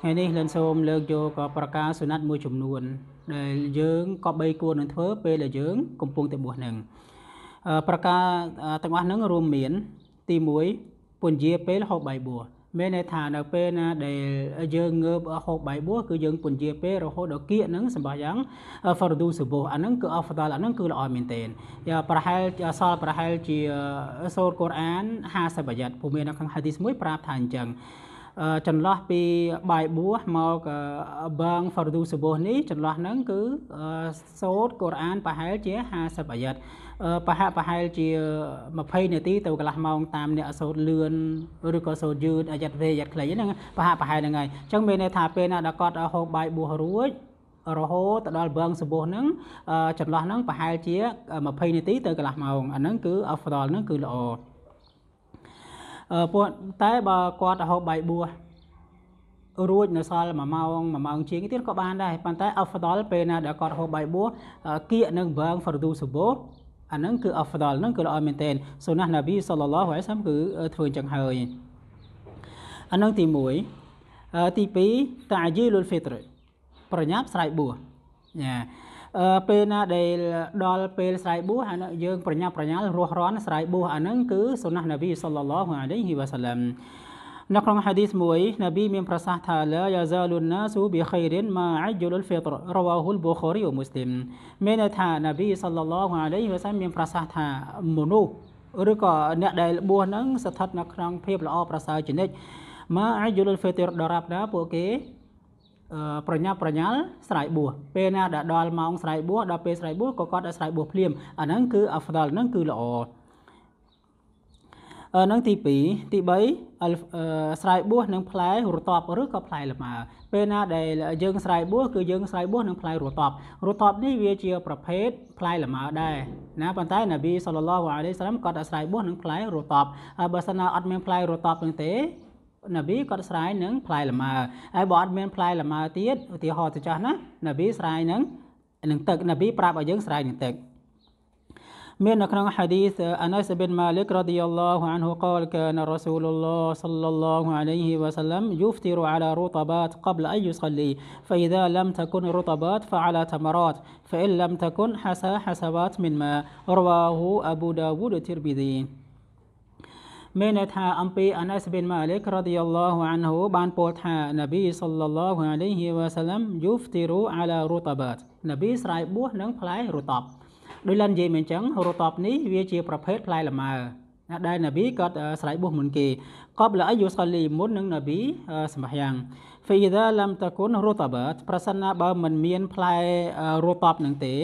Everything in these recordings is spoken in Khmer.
ថ្ងៃនេះលិនសូមលើកយកក៏ប្រការសុណាត់មួយចំនួន ដែលយើងក៏បីគួរនឹងធ្វើពេលដែលយើង កំពុងតែបួសនឹងអឺប្រការទាំងអស់ហ្នឹងរួមមាន ទី1ពន្យាពេលហូបបាយបួសមានន័យថានៅពេលណាដែលយើងងើបហូបបាយបួសគឺយើងពន្យាពេលរហូតដល់គៀកហ្នឹងសម្បះយ៉ាង fardu subuh អាហ្នឹងគឺ afdal អាហ្នឹងគឺល្អមែនទែនប្រហែលអសល់ប្រហែលជាសូត្រកូរ៉ាន50អាយ៉ាត់ព្រោះមាននៅក្នុង hadith មួយប្រាប់ថាអញ្ចឹង ចន្លោះពីបាយបួសមកបាង fardu subuh នេះចន្លោះហ្នឹងគឺសូត្រកូរ៉ានប្រហែលជា50អាយ៉ាត់ប្រហាក់ប្រហែលជា20នាទីទៅកន្លះម៉ោងតាមអ្នកសូត្រលឿនឬក៏សូត្រយឺតអាយ៉ាត់វេអាយ៉ាត់ខ្លីហ្នឹងប្រហាក់ប្រហែលហ្នឹងហើយអញ្ចឹងមានន័យថាពេលណាដល់គាត់ហូបបាយបួសរួចរហូតទៅដល់បឹងសបោះហ្នឹងចន្លោះហ្នឹងប្រហែលជា20នាទីទៅកន្លះម៉ោងអាហ្នឹងគឺ afdal ហ្នឹងគឺល្អអឺ ពួកតែបើគាត់ហូបបាយបួសរួចនៅសល់1ម៉ោង1ម៉ោងជាងទៀតក៏បានដែរប៉ុន្តែ afdal ពេលណាដែលគាត់ហូបបាយបួសគៀកនឹងបឹង fardu សបោះអាហ្នឹងគឺ afdal ហ្នឹងគឺល្អមែនទែនសុណាស់ណាប៊ីសល្លឡោះអាឡៃសាំគឺធ្វើអញ្ចឹងហើយអាហ្នឹងទី1ទី2តាជីលុលហ្វីត្រប្រញាប់ស្រ័យបួសណាអឺ ពេលណាដែលដល់ពេលស្រ័យបួសអានោះយើងប្រញាប់ប្រញាល់រស់រាន់ស្រ័យបួសអាហ្នឹងគឺសុណាស់ណាប៊ីសល្លឡោះអាឡៃហ៊ីវ៉ាសាឡាំនៅក្នុងហាឌីសមួយនប៊ីមានប្រសាសន៍ថាឡាយ៉ាហ្សាលុនណាស៊ូប៊ីខៃរិនម៉ាអ៊ីជុលហ្វីត្ររវ៉ាហ៊ុលប៊ូខារីវមូស្លីមមានន័យថានប៊ីសល្លឡោះអាឡៃហ៊ីវ៉ាសាមានប្រសាសន៍ថាមនុស្សឬក៏អ្នកដែលបួសហ្នឹងស្ថិតនៅក្នុងភាពល្អប្រសើរជានិច្ចម៉ាអ៊ីជុលហ្វីត្រដរាប់ណាពួកគេ ប្រញាប់ប្រញាល់ស្រ័យបួសពេលណាដែលដល់ម៉ោងស្រ័យបួសដល់ពេលស្រ័យបួសក៏គាត់ឲ្យស្រ័យបួសភ្លាមអាហ្នឹងគឺអាហ្វដលហ្នឹងគឺល្អនឹងទី2ទី3ស្រ័យបួសនឹងផ្លែរតបឬក៏ផ្លែលម៉ើពេលណាដែលយើងស្រ័យបួសគឺយើងស្រ័យបួសនឹងផ្លែរតបរតបនេះវាជាប្រភេទផ្លែលម៉ើដែរណាប៉ុន្តែនប៊ីសល្លឡោះអាឡៃសាឡាមគាត់អាស្រ័យបួសនឹងផ្លែរតបហើយបើសិនណាអត់មានផ្លែរតបនឹងទេ នប៊ីគាត់ស្រ័យនឹងផ្លែលម៉ើហើយបើអត់មានផ្លែលម៉ើទៀតឧទាហរណ៍ទៅចាស់ណានប៊ីស្រ័យនឹងនឹងទឹកនប៊ីប្រាប់ឲ្យយើងស្រ័យនឹងទឹក من أكرم حديث أنس بن مالك رضي الله عنه قال كان رسول الله صلى الله عليه وسلم يفطر على رطبات قبل أن يصلي فإذا لم تكن رطبات فعلى تمرات فإن لم تكن حسى حسبات من ماء رواه أبو داود الترمذي មានន័យថាអំពីអាណាសប៊ីនម៉ាលីករ៉ាឌីយ៉ាឡោះអានហូបានពោលថានប៊ីសល្លឡោះអាឡៃហ៊ីវ៉ាសាឡាំយូហ្វទីរូអាឡារូតាបាតនប៊ីស្រ័យបួសនឹងផ្លែរូតាប់ដោយឡាននិយាយមកអញ្ចឹងរតបនេះវាជាប្រភេទផ្លែលម៉ើណាដែលនប៊ីគាត់ស្រ័យបុះមុនគេកបលអាយុសលីមុននឹងនប៊ីសម្បះយ៉ាង فإذا لم تكن رطبات ប្រសិនណាបើមិនមានផ្លែរតបនឹងទេ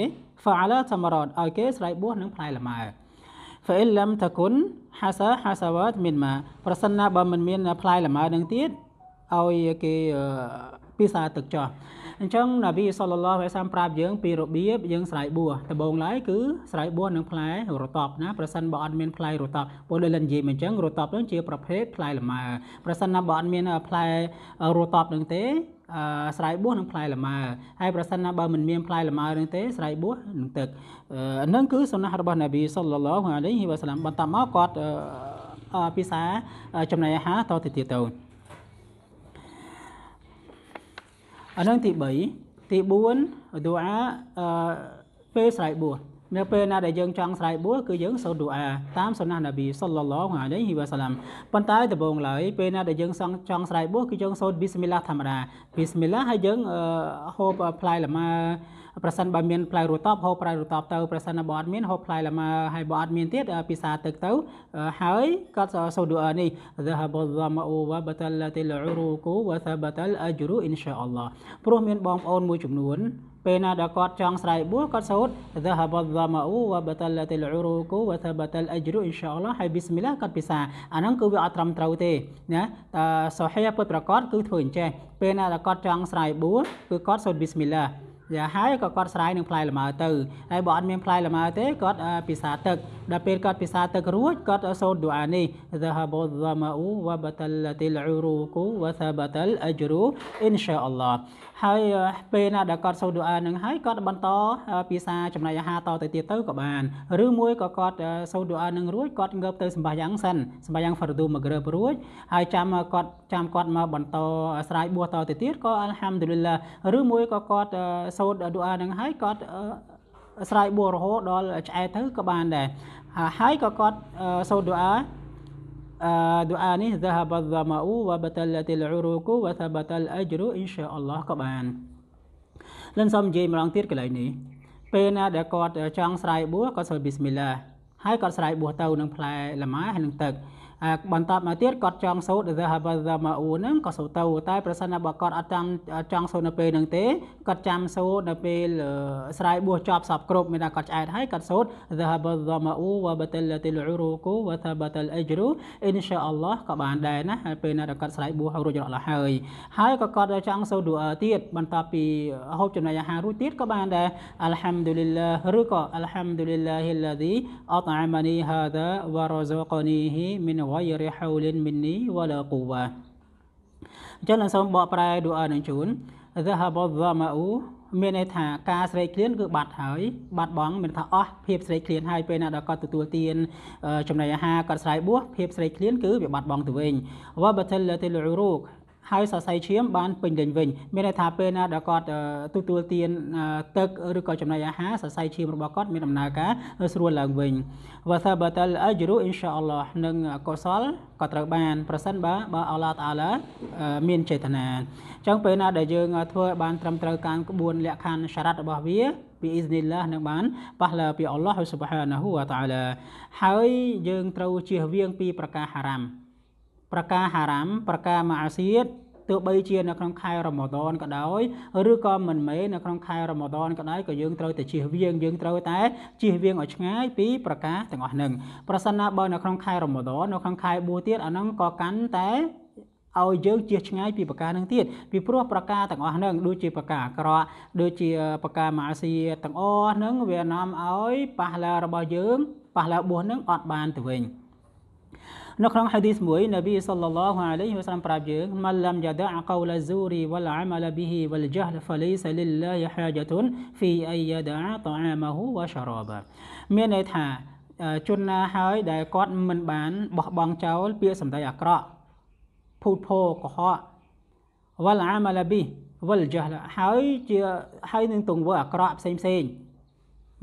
فعلى تمرات ឲ្យគេស្រ័យបុះនឹងផ្លែលម៉ើ فإن لم تكن حسا حسوات من ما ប្រសិនណាបើមិនមានផ្លែលម៉ើនឹងទៀតឲ្យគេពិសាទឹកចោះអញ្ចឹងនប៊ីសល្លឡោះអាសាមប្រាប់យើងពីរបៀបយើងស្រ័យបួសដំបូងឡើយគឺស្រ័យបួសនឹងផ្លែរតបណាប្រសិនបើអត់មានផ្លែរតបពលដូចលនិយាយមកអញ្ចឹងរតបនឹងជាប្រភេទផ្លែលម៉ើប្រសិនណាបើអត់មានផ្លែរតបនឹងទេអឺ ស្រ័យបួសនឹងផ្លែលម៉ើហើយប្រសិនណាបើមិនមានផ្លែលម៉ើនឹងទេស្រ័យបួសនឹងទឹកនឹងគឺសុណាហ៍របស់នប៊ីសល្លឡោះអាឡៃហ៊ីវ៉ាសាឡាមបន្តមកគាត់ពិសាចំណីអាហារតទៅទៀតទៅអានឹងទី3ទី4ឌូអាអឺពេលស្រ័យបួស នៅពេលណាដែលយើងចង់ស្រ័យបួសគឺយើងសូត្រឌូអាតាមសុណានប៊ីសល្លឡោះអាឡៃហ៊ីវ៉ាសាឡាមប៉ុន្តែដំបូងឡើយពេលណាដែលយើងចង់ស្រ័យបួសគឺយើងសូត្រប៊ីស្មិលឡាធម្មតាប៊ីស្មិលឡាហើយយើងហូបផ្លែលម៉ើ ប្រសិនបើមានផ្លែរតបហូបផ្លែរតបទៅប្រសិនបើអត់មានហូបផ្លែលម៉ើហើយបើអត់មានទៀតពិសាទឹកទៅហើយក៏សូដូអានេះ ذهب الظمأ وبطلت العروق وثبت الأجر إن شاء الله ព្រោះមានបងប្អូនមួយចំនួនពេលណាដែលគាត់ចង់ស្រ័យបួសគាត់សូត្រ ذهب الظمأ وبطلت العروق وثبت الأجر إن شاء الله ហើយ بسم الله គាត់ពិសាអាហ្នឹងគឺវាអត់ត្រឹមត្រូវទេណាតែសូហេពិតប្រកបគឺធ្វើអញ្ចេះពេលណាដែលគាត់ចង់ស្រ័យបួសគឺគាត់សូត្រ بسم الله យ៉ាហើយក៏គាត់ស្រ័យនឹងផ្លែលម៉ើទៅហើយបើអត់មានផ្លែលម៉ើទេគាត់ពិសាទឹកដល់ពេលគាត់ពិសាទឹករួចគាត់សូត្រឌូអានេះ ذهب الظمأ وبطلت العروق وثبت الأجر إن شاء الله ហើយពេលណាដែលគាត់សូត្រឌូអានឹងហើយគាត់បន្តភាសាចំណីអាហារតទៅទៀតទៅក៏បានឬមួយក៏គាត់សូត្រឌូអានឹងរួចគាត់ងើបទៅសម្បាយ៉ាងសិនសម្បាយ៉ាងហ្វរឌូមក្រឹបរួចហើយចាំគាត់ចាំគាត់មកបន្តស្រ័យបួសតទៅទៀតក៏អัลហាំឌុលីឡាឬមួយក៏គាត់ សូត្រឌូអានឹងហើយគាត់ស្រ័យបួសរហូតដល់ឆ្អែតទៅក៏បានដែរហើយក៏គាត់សូត្រឌូអាឌូអានេះ ذهب الظمأ وبتلت العروق وثبت الأجر إن شاء الله ក៏បានលិនសំនិយាយម្ដងទៀតកន្លែងនេះពេលណាដែលគាត់ចង់ស្រ័យបួសគាត់សូត្រប៊ីស្មិল্លាហើយគាត់ស្រ័យបួសទៅនឹងផ្លែលម៉ាហើយនឹងទឹក បន្តមកទៀតគាត់ចង់សូត្រ Dhahaba Dhama'u ហ្នឹងក៏សូត្រទៅតែប្រសិនបើគាត់អត់ចាំចង់សូត្រនៅពេលហ្នឹងទេគាត់ចាំសូត្រនៅពេលស្រ័យបួសចប់សពគ្រប់មានថាគាត់ឆ្អែតហើយគាត់សូត្រ Dhahaba Dhama'u wa batallatil uruqu wa thabatal ajru Insya-Allah ក៏បានដែរណាហើយពេលណាដែលគាត់ស្រ័យបួសរួចរាល់ហើយហើយក៏គាត់ចង់សូត្រ dua ទៀតបន្ទាប់ពីហូបចំណីអាហាររួចទៀតក៏បានដែរ Alhamdulillah ឬក៏ Alhamdulillahilladzi at'amani hadha wa razaqanihi min غير حول مني ولا قوة អញ្ចឹងនឹងសូមបកប្រែឌូអានឹងជូន ذهب الظمأ មានន័យថាការស្រេកឃ្លានគឺបាត់ហើយបាត់បង់មានថាអស់ភាពស្រេកឃ្លានហើយពេលណាដល់គាត់ទទួលទានចំណីអាហារគាត់ស្រ័យបួសភាពស្រេកឃ្លានគឺវាបាត់បង់ទៅវិញវ៉ាបតិលតិលឧរូក ហើយសរសៃឈាមបានពេញលេញវិញមានន័យថាពេលណាដែលគាត់ទទួលទានទឹកឬក៏ចំណីអាហារសរសៃឈាមរបស់គាត់មានដំណើរការស្រួលឡើងវិញវ៉ាថាបាតលអជ្រុអ៊ីនសាអល់ឡោះនឹងកុសលក៏ត្រូវបានប្រសិនបើបើអល់ឡោះតាឡាមានចេតនាអញ្ចឹងពេលណាដែលយើងធ្វើបានត្រឹមត្រូវការក្បួនលក្ខខណ្ឌសារ៉ាត់របស់វាពីអ៊ីស្នីឡានឹងបានប៉ះលើពីអល់ឡោះស៊ុបហានាហ៊ូវតាឡាហើយយើងត្រូវជៀសវាងពីប្រការហារ៉ាំ ប្រការហារ៉ាំប្រការម៉ាអាសៀតទោះបីជានៅក្នុងខែរ៉ម៉ាដនក៏ដោយឬក៏មិនមែននៅក្នុងខែរ៉ម៉ាដនក៏ដោយក៏យើងត្រូវតែជៀសវាងយើងត្រូវតែជៀសវាងឲ្យឆ្ងាយពីប្រការទាំងអស់ហ្នឹងប្រសិនណាបើនៅក្នុងខែរ៉ម៉ាដននៅក្នុងខែបួទៀតអាហ្នឹងក៏កាន់តែឲ្យយើងជៀសឆ្ងាយពីប្រការនឹងទៀតពីព្រោះប្រការទាំងអស់ហ្នឹងដូចជាប្រការអាក្រក់ដូចជាប្រការម៉ាស៊ីទាំងអស់ហ្នឹងវានាំឲ្យប៉ះឡារបស់យើងប៉ះឡាបួសហ្នឹងអត់បានទៅវិញ នៅក្នុងហាឌីសមួយនប៊ីសល្លឡោះអាឡៃហ៊ីវសាឡាមប្រាប់យើងម៉ាឡាំយ៉ាដាកោលហ្ស៊ូរីវលអាម៉ាលប៊ីហ៊ីវលជហលហ្វលីសលិលឡាយហាជតុនហ្វីអៃយ៉ាដាតអាម៉ាហ៊ូវ៉ាសារ៉ាបាមានន័យថាជនណាហើយដែលគាត់មិនបានបោះបង់ចោលពាក្យសម្ដីអាក្រក់ភូតភរកុហកវលអាម៉ាលប៊ីវលជហលហើយជាហើយនឹងទង្វើអាក្រក់ផ្សេងផ្សេង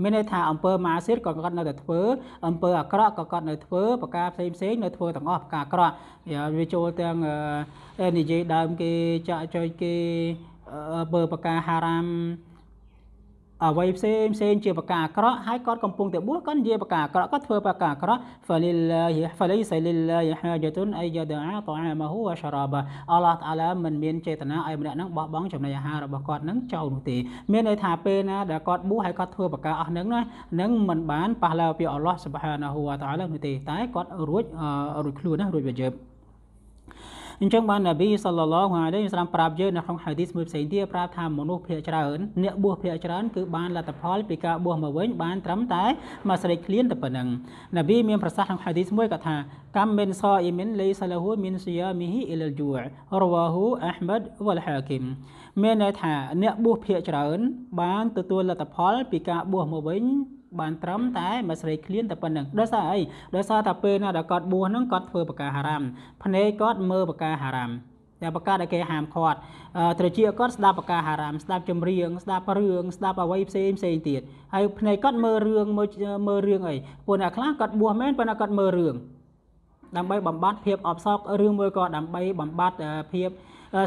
មានន័យថាអង្គើម៉ាស៊ីតក៏គាត់នៅតែធ្វើអង្គើអាក្រក់ក៏គាត់នៅធ្វើប្រការផ្សេងផ្សេងនៅធ្វើទាំងអស់ប្រការអាក្រក់វាចូលទាំងនិយាយដើមគេចាក់ចុយគេបើប្រការហារ៉ាម អ្វីផ្សេងផ្សេងជាប្រការអាក្រក់ហើយគាត់កំពុងតែបួសគាត់និយាយប្រការអាក្រក់គាត់ធ្វើប្រការអាក្រក់ falillahi falaysa lillahi hajatun ay yada'a ta'amahu wa sharaba អល់ឡោះតាឡាមិនមានចេតនាឲ្យម្នាក់ហ្នឹងបោះបង់ចំណីអាហាររបស់គាត់ហ្នឹងចោលនោះទេមានន័យថាពេលណាដែលគាត់បួសហើយគាត់ធ្វើប្រការអស់ហ្នឹងណានឹងមិនបានប៉ះឡើពីអល់ឡោះ subhanahu wa ta'ala នោះទេតែគាត់រួចរួចខ្លួនណារួចវាជើប អញ្ចឹងបាននប៊ីសល្លឡោះអាឡៃសាឡាមប្រាប់យើងនៅក្នុងហាឌីសមួយផ្សេងទៀតប្រាប់ថាមនុស្សភាគច្រើនអ្នកបួសភាគច្រើនគឺបានលទ្ធផលពីការបួសមកវិញបានត្រឹមតែមួយស្រេចឃ្លានតែប៉ុណ្ណឹងនប៊ីមានប្រសាសន៍ក្នុងហាឌីសមួយគាត់ថាកាំមិនសអ៊ីមិនលៃសាឡាហ៊ូមីនស៊ីយ៉ាមីហ៊ីអ៊ីលលជូរវ៉ាហ៊ូអាហ្មាត់វលហាគីមមានន័យថាអ្នកបួសភាគច្រើនបានទទួលលទ្ធផលពីការបួសមកវិញ បានត្រឹមតែមួយស្រីឃ្លានតែប៉ុណ្្នឹងដោយសារអីដោយសារតែពេលណាដែលគាត់បួសហ្នឹងគាត់ធ្វើបកាហារ៉ាមភ្នែកគាត់មើលបកាហារ៉ាមតែបកាដែលគេហាមឃាត់ត្រជាគាត់ស្ដាប់បកាហារ៉ាមស្ដាប់ចម្រៀងស្ដាប់រឿងស្ដាប់អ្វីផ្សេងផ្សេងទៀតហើយភ្នែកគាត់មើលរឿងមើលមើលរឿងអីពួកអ្នកខ្លះគាត់បួសមែនប៉ុន្តែគាត់មើលរឿងដើម្បីបំបត្តិភាពអបសោកឬមួយក៏ដើម្បីបំបត្តិភាព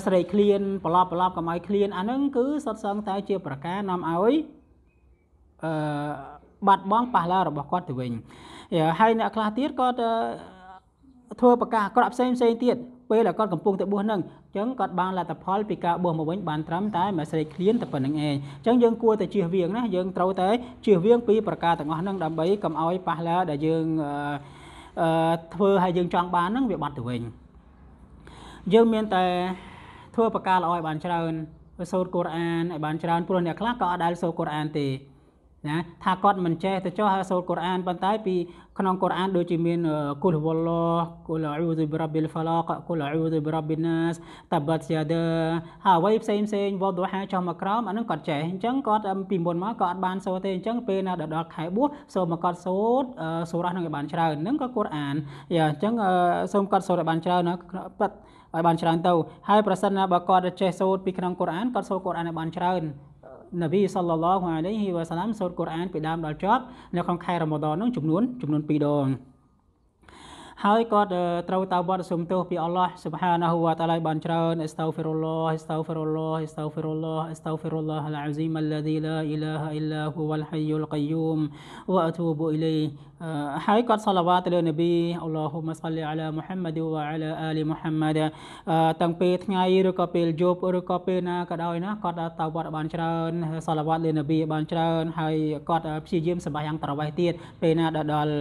ស្រីឃ្លានប្រឡប់ប្រឡប់កុំឲ្យឃ្លានអាហ្នឹងគឺសុទ្ធសឹងតែជាប្រការនាំឲ្យអឺ បាត់បង់ប៉ះឡារបស់គាត់ទៅវិញហើយអ្នកខ្លះទៀតក៏ធ្វើប្រកាសអាក្រក់ផ្សេងផ្សេងទៀតពេលដែលគាត់កំពុងតែបួសនឹងអញ្ចឹងគាត់បានលទ្ធផលពីការបួសមកវិញបានត្រឹមតែមួយស្រេចឃ្លានតែប៉ុណ្្នឹងឯងអញ្ចឹងយើងគួរតែជៀសវាងណាយើងត្រូវតែជៀសវាងពីប្រការទាំងអស់ហ្នឹងដើម្បីកុំឲ្យប៉ះឡាដែលយើងអឺធ្វើឲ្យយើងចង់បានហ្នឹងវាបាត់ទៅវិញយើងមានតែធ្វើប្រការល្អឲ្យបានច្រើនសូត្រកូរ៉ានឲ្យបានច្រើនព្រោះអ្នកខ្លះក៏អត់ដែលសូត្រកូរ៉ានទេ ណាថាគាត់មិនចេះទៅចុះសូត្រកូរ៉ានប៉ុន្តែពីក្នុងកូរ៉ានដូចជាមានគុលវលឡគុលអ៊ូស៊ុបរ៉ាប៊ីលហ្វាឡាកគុលអ៊ូស៊ុបរ៉ាប៊ីណាសតាបាត់យ៉ាដាហើយអ្វីផ្សេងផ្សេងវ៉ដហាចុះមកក្រោមអានឹងគាត់ចេះអញ្ចឹងគាត់ពីមុនមកគាត់អត់បានសូត្រទេអញ្ចឹងពេលណាដល់ខែបួសសូមមកគាត់សូត្រសូរ៉ានឹងឲ្យបានច្រើនហ្នឹងក៏កូរ៉ានយ៉ាអញ្ចឹងសូមគាត់សូត្រឲ្យបានច្រើនណាប៉ិតឲ្យបានច្រើនទៅហើយប្រសិនណាបើគាត់ចេះសូត្រពីក្នុងកូរ៉ានគាត់សូត្រកូរ៉ានឲ្យបានច្រើន នប៊ីសល្លឡោះអាឡៃហ៊ីវ៉ាសាឡាមសូត្រកូរ៉ានពីដើមដល់ចប់នៅក្នុងខែរ៉ម៉ាដននោះចំនួនចំនួន2ដងហើយគាត់ត្រូវតើវត្តសុំទោសពីអល់ឡោះស៊ុបហានាហ៊ូវតាឡាបានច្រើនអស្តោហ្វីរុលឡោះអស្តោហ្វីរុលឡោះអស្តោហ្វីរុលឡោះអស្តោហ្វីរុលឡោះអលអាស៊ីមអាឡាឌីឡាអ៊ីឡាហ៊ីអ៊ីឡាហ៊ូវលហៃយុលកយូមវ៉ាអទូប៊ូអ៊ីឡៃ ហើយគាត់សឡាវ៉ាទៅលើនប៊ីអល់ឡោហ៊ុមសលីអាឡាមូហាម៉ាឌវ៉ាអាឡាអាលីមូហាម៉ាដតាំងពីថ្ងៃឬក៏ពេលយប់ឬក៏ពេលណាក៏ដោយណាគាត់តើវត្តបានច្រើនសឡាវ៉ាលើនប៊ីបានច្រើនហើយគាត់ព្យាយាមសម្បាយ៉ាងតរវេះទៀតពេលណាដល់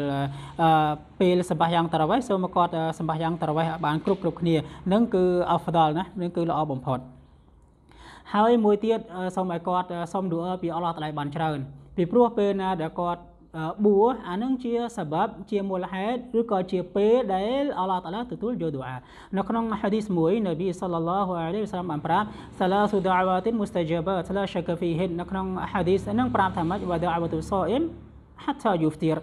ពេលសម្បាយ៉ាងតរវេះសូមគាត់សម្បាយ៉ាងតរវេះបានគ្រប់គ្រប់គ្នានឹងគឺអហ្វដលណានឹងគឺល្អបំផុតហើយមួយទៀតសូមឲ្យគាត់សូមឌូអពីអល់ឡោះតាឡាបានច្រើនពីព្រោះពេលណាដែលគាត់ បួអានឹងជាសបាប់ជាមូលហេតុឬក៏ជាពេលដែលអល់ឡោះតាឡាទទួលយកឌូអានៅក្នុងហាឌីសមួយនប៊ីសល្លឡោះអាឡៃហ៊ីវសឡាមបានប្រាប់សាឡាស៊ូដាវ៉ាទិនមុស្តាជាបាតឡាឆាកាហ្វីហ៊ិននៅក្នុងហាឌីសនឹងប្រាប់ថាម៉េចវ៉ាដាវ៉ាតុសអ៊ីមហាត់ថាយូហ្ទីរ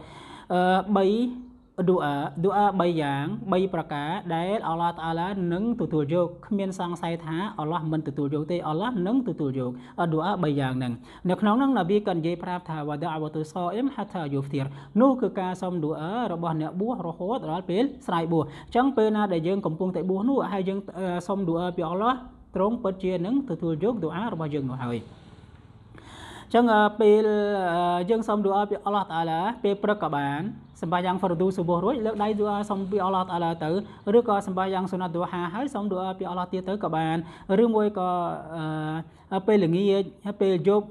3 ឌូអាឌូអា3យ៉ាង3ប្រការដែលអល់ឡោះតាឡានឹងទទួលយកគ្មានសង្ស័យថាអល់ឡោះមិនទទួលយកទេអល់ឡោះនឹងទទួលយកឌូអា3យ៉ាងហ្នឹងនៅក្នុងហ្នឹងនប៊ីក៏និយាយប្រាប់ថាវ៉ាដាវ៉ាតុសអ៊ីមហាថាយូហ្ទីរនោះគឺការសុំឌូអារបស់អ្នកបួសរហូតដល់ពេលស្រ័យបួសអញ្ចឹងពេលណាដែលយើងកំពុងតែបួសនោះហើយយើងសុំឌូអាពីអល់ឡោះទ្រង់ពិតជានឹងទទួលយកឌូអារបស់យើងនោះហើយ ចឹងពេលយើងសុំឌូអាពីអល់ឡោះតាឡាពេលព្រឹកក៏បានសម្បាយ៉ាងហ្វរឌូសុបោះរួចលើកដៃឌូអាសុំពីអល់ឡោះតាឡាទៅឬក៏សម្បាយ៉ាងសុណាត់ឌូហាហើយសុំឌូអាពីអល់ឡោះទៀតទៅក៏បានឬមួយក៏ពេលល្ងាចហើយពេលយប់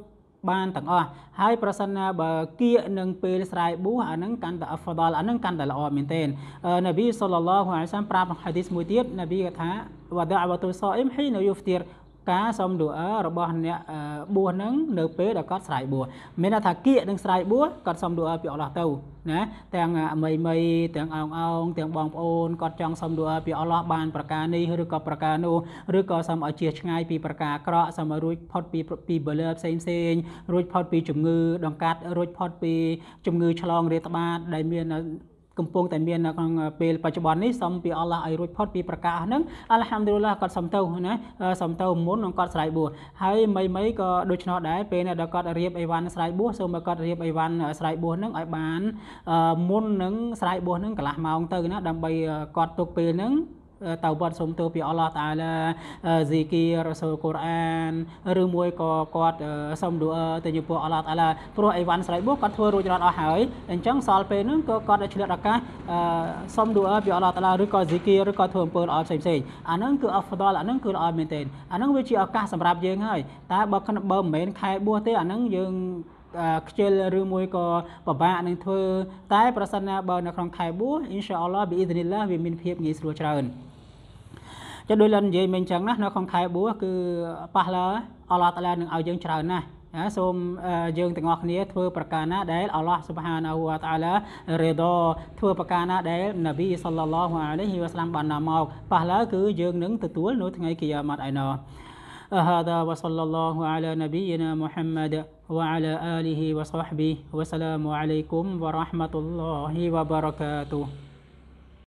បានទាំងអស់ហើយប្រសិនណាបើគៀកនឹងពេលស្រ័យបួសអានឹងកាន់តែអហ្វដលអានឹងកាន់តែល្អមែនទែននប៊ីសល្លឡោះអាឡៃសាមប្រាប់ក្នុងហាឌីសមួយទៀតនប៊ីគាត់ថាវ៉ាដាវ៉ាតុសអ៊ីមហ៊ីនយូហ្ទីរ ការសុំឌូអារបស់អ្នកបួសនឹងនៅពេលដែលគាត់ស្រ័យបួសមានថាគៀកនឹងស្រ័យបួសគាត់សុំឌូអាពីអល់ឡោះទៅណាទាំងមីមីទាំងអោងអោងទាំងបងប្អូនគាត់ចង់សុំឌូអាពីអល់ឡោះបានប្រការនេះឬក៏ប្រការនោះឬក៏សុំឲ្យជៀសឆ្ងាយពីប្រការអាក្រក់សុំឲ្យរួចផុតពីពីបលឺផ្សេងផ្សេងរួចផុតពីជំងឺដង្កាត់រួចផុតពីជំងឺឆ្លងរាតត្បាតដែលមាន កំពុងតែមាននៅក្នុងពេលបច្ចុប្បន្ននេះសូមពីអល់ឡោះឲ្យរួចផុតពីប្រការហ្នឹងអល់ហាំឌុលឡាគាត់សុំទៅណាសុំទៅមុននឹងគាត់ស្រ័យបួសហើយមីមីក៏ដូច្នោះដែរពេលដែលគាត់រៀបអីវ៉ាន់ស្រ័យបួសសូមឲ្យគាត់រៀបអីវ៉ាន់ស្រ័យបួសហ្នឹងឲ្យបានមុននឹងស្រ័យបួសហ្នឹងកន្លះម៉ោងទៅណាដើម្បីគាត់ទុកពេលហ្នឹង តៅវត្តសុំទោសពីអល់ឡោះតាឡាហ្ស៊ីគីរ៉ាសូលកូរ៉ានឬមួយក៏គាត់សុំឌូអឺទៅចំពោះអល់ឡោះតាឡាព្រោះអីវ៉ាន់ស្រ័យបួសគាត់ធ្វើរួចរាល់អស់ហើយអញ្ចឹងសល់ពេលហ្នឹងក៏គាត់ឆ្លៀតឱកាសសុំឌូអឺពីអល់ឡោះតាឡាឬក៏ហ្ស៊ីគីឬក៏ធ្វើអំពើល្អផ្សេងផ្សេងអាហ្នឹងគឺអហ្វដលអាហ្នឹងគឺល្អមែនទែនអាហ្នឹងវាជាឱកាសសម្រាប់យើងហើយតែបើបើមិនមែនខែបួសទេអាហ្នឹងយើងខ្ជិលឬមួយក៏ពិបាកនឹងធ្វើតែប្រសិនណាបើនៅក្នុងខែបួសអ៊ីនសាអល់ឡោះប៊ីអ៊ីឌនីឡាវាមានភាពងាយស្រួលច្រើន ចឹងដូចលនិយាយមិញចឹងណានៅក្នុងខែបួសគឺប៉ះឡាអល់ឡោះតាឡានឹងឲ្យយើងច្រើនណាស់ណាសូមយើងទាំងអស់គ្នាធ្វើប្រការណាដែលអល់ឡោះស៊ុបហានាហ៊ូវតាឡារេដធ្វើប្រការណាដែលនប៊ីសល្លឡោះអាឡៃហ៊ីវ៉ាស្លាមបាននាំមកប៉ះឡាគឺយើងនឹងទទួលនៅថ្ងៃគីយ៉ាម៉ាត់ឯណោ هذا وصلى الله على نبينا محمد وعلى آله وصحبه وسلام عليكم ورحمة الله وبركاته